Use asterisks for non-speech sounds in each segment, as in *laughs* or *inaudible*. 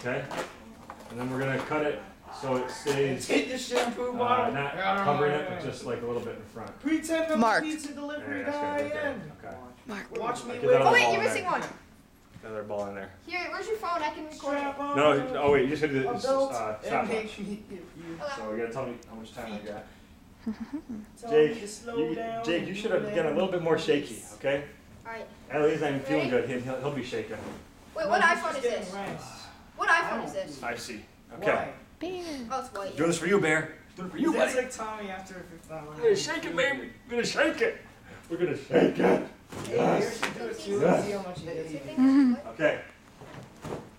Okay? And then we're gonna cut it so it stays Take the shampoo uh, bottle. not covering it, but just like a little bit in front. Pretend I'm Mark. a pizza delivery There, that's guy good, right and Okay. Mark. watch me Get that Oh wait, you're missing there. one. Another ball in there. Here, where's your phone? I can record it. strap on. No, oh wait, you just hit the uh, Adult stop and watch. make sure you, you So you gotta tell me how much time I got. *laughs* tell me Jake, to slow you, down Jake, you should have been a little bit more shaky, okay? Alright. At least I'm feeling Ready? good. He'll, he'll, he'll be shaking. Wait, what No, he's iPhone just is getting this? Rest. What iPhone is this? I see. Okay. Why? Bear. Oh, it's white. Doing this for you, Bear. Doing it for you, That's buddy. like Tommy after a fifth hour. We're gonna shake it, baby. We're gonna shake it. We're gonna shake it. Hey, Yes. you should do it too. Yes. See how much you Two get. things, what? Okay.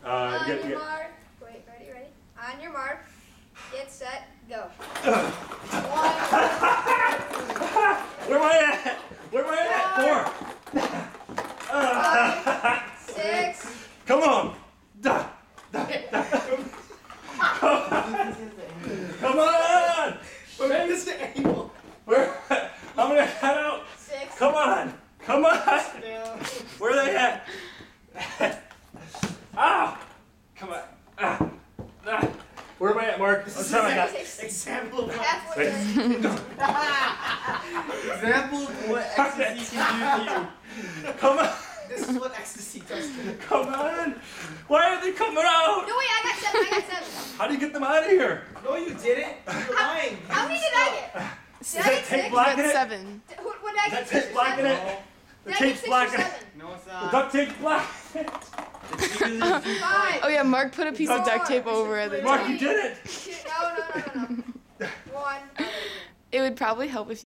Uh, On get, your get, mark. Wait, ready, ready? On your mark. Get set, go. *laughs* One, where am I at? Where am I at? Four. five, six, Come on. Da, da, da. Come on. But this the angle. Where? I'm gonna head out. six. Come on. Come on. Down. Where are they at? ah! Come on. Ah. Ah. Where am I at, Mark? What time I got? Example of what Wait. it is. *laughs* Example of what ecstasy can do to you. Come on. This is what ecstasy does to you. Come on. Why are they coming out? No, wait, I got seven. I got seven. How do you get them out of here? No, you didn't. You're lying. How many did I get? Is Did I that get tape six? blocking it? seven. Who- What did I Is get? that Six tape or blocking seven? it? The Did I get tape's six or blocking it. seven? No, it's The not. duct tape's blocking it. Five. Oh yeah, Mark put a piece of duct tape over it. Mark, you did it. Two, no, no, no, no, no. One. It would probably help if